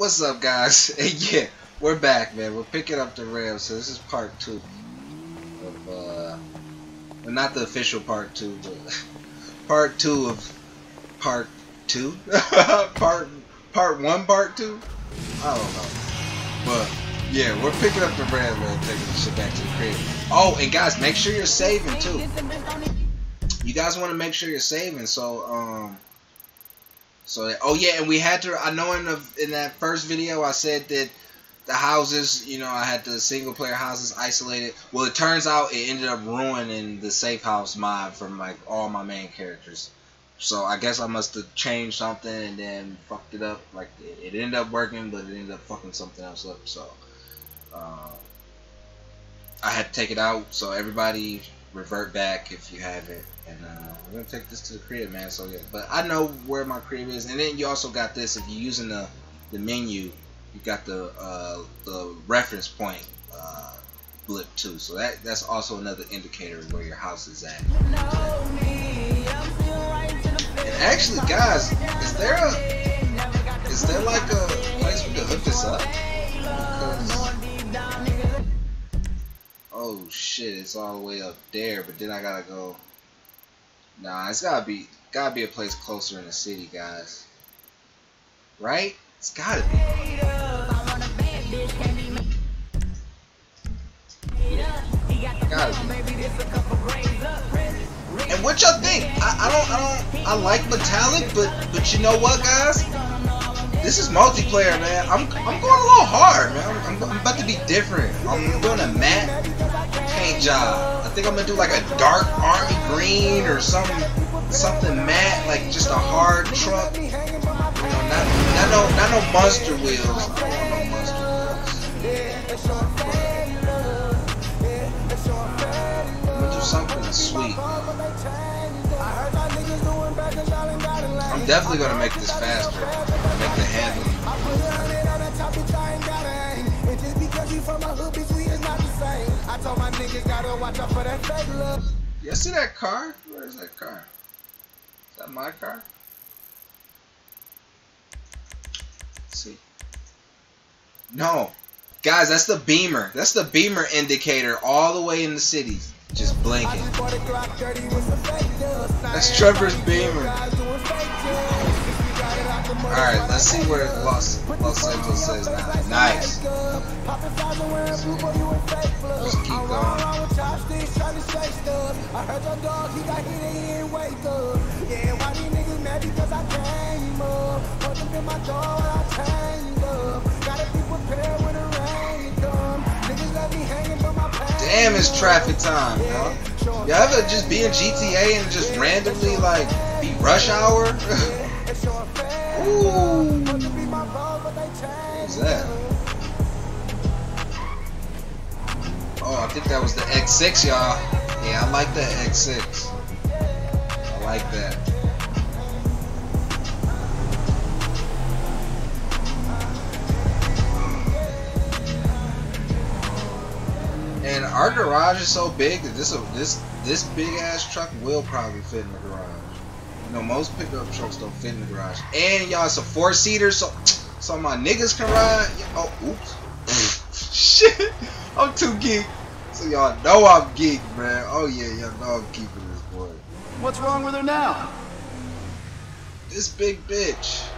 What's up, guys? And yeah, we're back, man. We're picking up the rail, so this is part two of, uh, well, not the official part two, but part two of part two, part part one, part two. I don't know, but yeah, we're picking up the rail, man, taking the shit back to the crib. Oh, and guys, make sure you're saving too. You guys want to make sure you're saving, so um. So oh yeah, and we had to. I know in the in that first video I said that the houses, you know, I had the single player houses isolated. Well, it turns out it ended up ruining the safe house mod from like all my main characters. So I guess I must have changed something and then fucked it up. Like it, ended up working, but it ended up fucking something else up. So uh, I had to take it out. So everybody revert back if you haven't. And uh, we're gonna take this to the crib, man. So yeah, but I know where my crib is, and then you also got this. If you're using the the menu, you got the uh, the reference point uh, blip too. So that that's also another indicator where your house is at. And actually, guys, is there a is there like a place we can hook this up? Oh shit, it's all the way up there, but then I gotta go. Nah, it's gotta be gotta be a place closer in the city, guys. Right? It's gotta be. And what y'all think? I, I don't I don't I like metallic, but but you know what, guys? This is multiplayer, man. I'm I'm going a little hard, man. I'm, I'm, about to be different. I'm doing a matte paint job. I think I'm gonna do like a dark army green or something, something matte, like just a hard truck. You know, not not no not no monster wheels. No monster wheels. I'm gonna do something sweet. I'm definitely gonna make this faster. You see that car? Where is that car? Is that my car? Let's see. No. Guys, that's the beamer. That's the beamer indicator all the way in the cities. Just blinking. That's Trevor's beamer. Alright, let's see where Los, Los Angeles is now. Nice. Just keep going. Damn, it's traffic time, yo. Y'all ever just be in GTA and just randomly like be rush hour? Ooh. What's that? Oh, I think that was the X6, y'all. Yeah, I like that X6. I like that. And our garage is so big that this this this big ass truck will probably fit in the garage. You know, most pickup trucks don't fit in the garage. And y'all, it's a four seater, so so my niggas can ride. Oh, oops. Shit, I'm too geek. So y'all know I'm geek, man. Oh yeah, y'all know I'm keeping this boy. What's wrong with her now? This big bitch.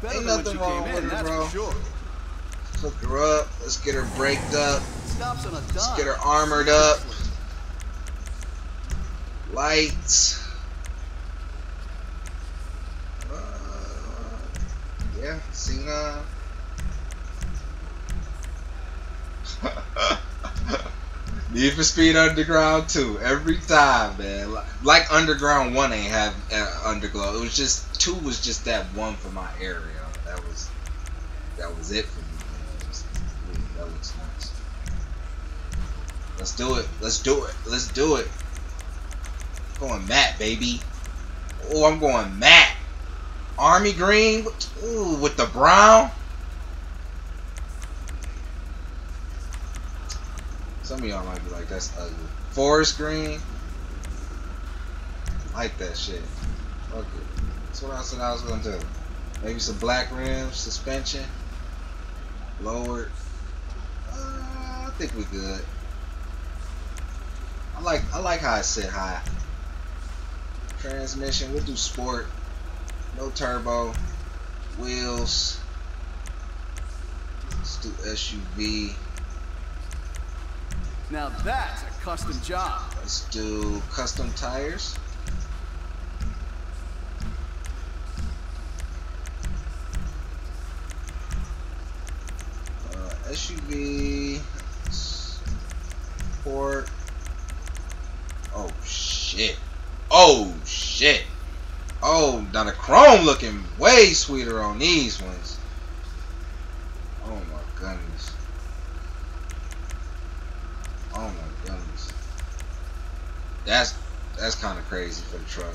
Better Ain't nothing wrong with in, her, bro. sure. Hook her up. Let's get her braked up. Stops on a. Let's get her armored up. Lights. Uh, yeah, Cena. Need for Speed Underground 2 every time, man. Like, Underground 1 ain't have uh, Underglow. It was just 2 was just that one for my area. That was that was it for me. Man. Was- that looks nice. Let's do it. Let's do it. Let's do it. Going matte, baby. Oh, I'm going matte. Army green. Ooh, with the brown. Some of y'all might be like, that's ugly. Forest green. I Like that shit. Fuck it. That's what I said I was gonna do. Maybe some black rims, suspension, lowered. Uh, I think we good. I like I like how I sit high. Transmission, we'll do sport. No turbo. Wheels. Let's do SUV. Now that's a custom job. Let's do custom tires. Uh, SUV. Sport. Oh shit. Oh shit. Oh, now the chrome looking way sweeter on these ones. Oh my goodness. Oh my goodness. That's that's kind of crazy for the truck.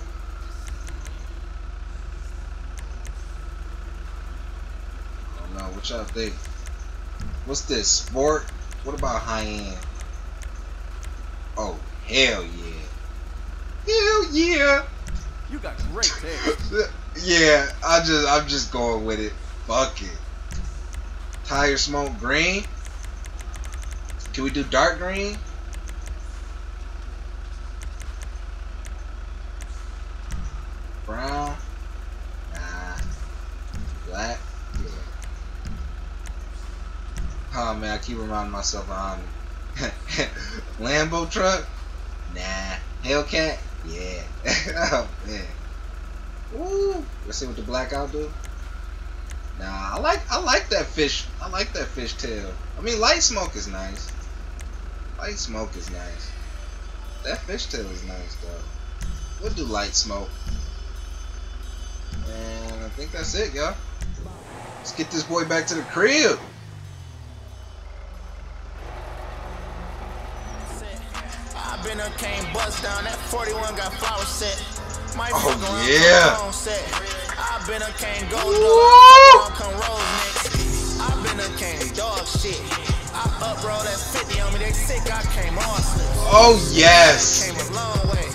I don't know. What y'all think? What's this? Sport? What about high end? Oh hell yeah! Yeah! You got great taste. yeah, I just I'm just going with it. Fuck it. Tire smoke green. Can we do dark green? Brown? Nah. Black? Yeah. Oh man, I keep reminding myself on Lambo truck? Nah. Hellcat? Yeah. oh man. Ooh. Let's see what the blackout do. Nah, I like I like that fish. I like that fish tail. I mean, light smoke is nice. Light smoke is nice. That fish tail is nice though. We'll do light smoke. And I think that's it, y'all. Let's get this boy back to the crib. I been came bust down. That 41 got flower set. Might Oh, yeah. with the phone set. I been go dog. Come next. I been dog shit. I up roll that 50 on me. They sick. I came awesome. Oh yes. Came a long way.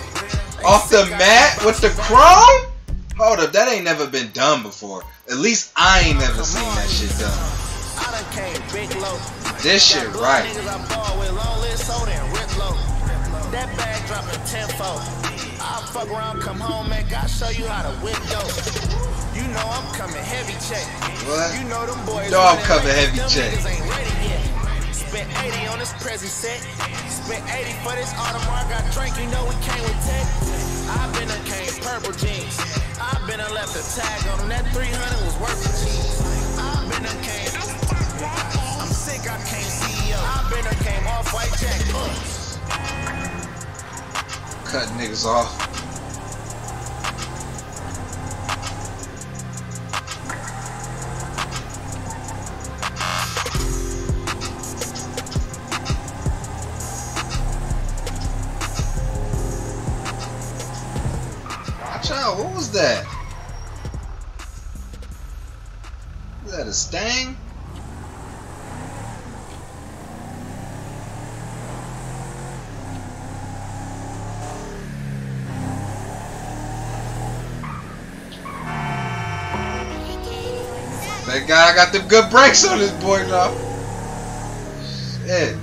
Off the mat with the chrome? Hold up, that ain't never been done before. At least I ain't never seen that shit done. I done came big low. This shit right. That bag dropped a tenfold. I'll fuck around, come home, man. God show you how to whip dope. You know I'm coming heavy check. What? You know them boys. know I'm coming heavy check. Ain't ready yet. Spent 80 on this present set. Spent 80 for this Audemars. Got drink, you know we came with tech. i been a came purple jeans. i been a left a tag on them. That 300 was worth the cheese. i been a came. I'm sick, I can't CEO. i been a came off white jack. Uh. Cut niggas off. Thank God I got them good brakes on this boy now. Shit.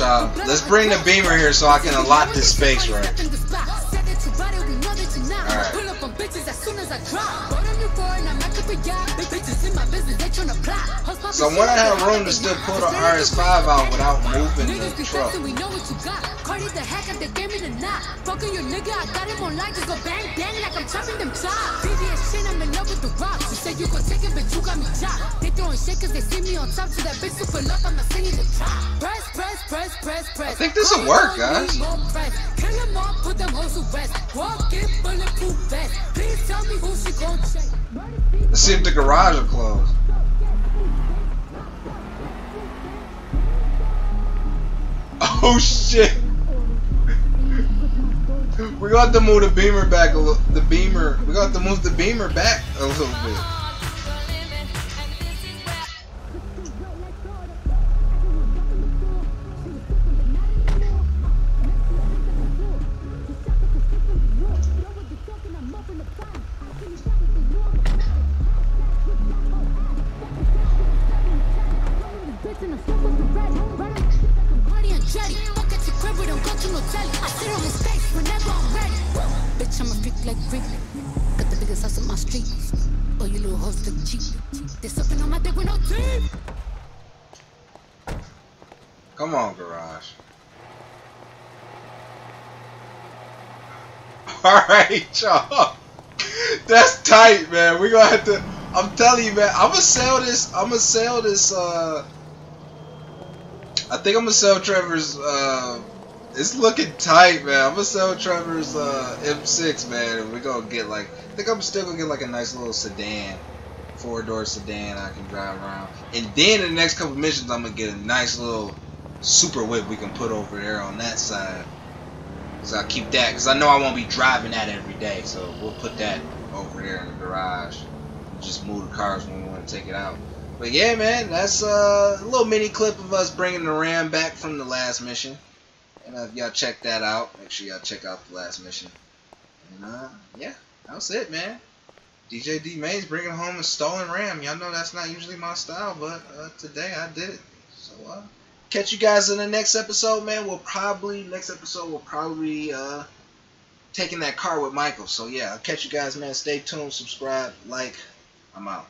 Neck. Uh, let's bring the beamer here so I can allot this space right. So when I have room to still pull the RS5 out without moving the truck. Fucking your nigga, I got him on bang bang like I'm chopping them. VVS shit, I'm in love with the rocks. You said you gon' take it, but you got me. They throwing shit cause they see me on top. To that bitch super love, I'ma sing it the top. Press, press, press, press, press. I think this'll work, Call guys. Kill 'em all, put them hoes to rest. Walk in bulletproof vest. Please tell me who she gon' check. Let's see if the garage will close. Oh shit! We got to move the beamer back a little. The beamer. We got to move the beamer back a little bit. I sit on his face whenever I'm ready. Bitch, I'm a freak like Rick. Got the biggest house on my street. Oh, you little hoes look cheap. Sucking on my dick with no teeth. Come on, garage. Alright, y'all. That's tight, man. We're gonna have to I'm telling you, man, I'ma sell this I'ma sell this uh I think I'm gonna sell Trevor's uh it's looking tight, man. I'm gonna sell Trevor's uh M6, man, and we're gonna get like I think I'm still gonna get like a nice little sedan. Four door sedan I can drive around. And then in the next couple missions I'm gonna get a nice little super whip we can put over there on that side. So I'll keep that because I know I won't be driving that every day. So we'll put that over there in the garage. Just move the cars when we want to take it out. But yeah, man, that's uh, a little mini clip of us bringing the Ram back from the last mission. And uh, if y'all check that out, make sure y'all check out the last mission. And uh, yeah, that's it, man. DJ D Maze bringing home a stolen Ram. Y'all know that's not usually my style, but uh, today I did it. So uh, catch you guys in the next episode, man. We'll probably next episode we'll probably uh taking that car with Michael. So yeah, I'll catch you guys, man. Stay tuned, subscribe, like. I'm out.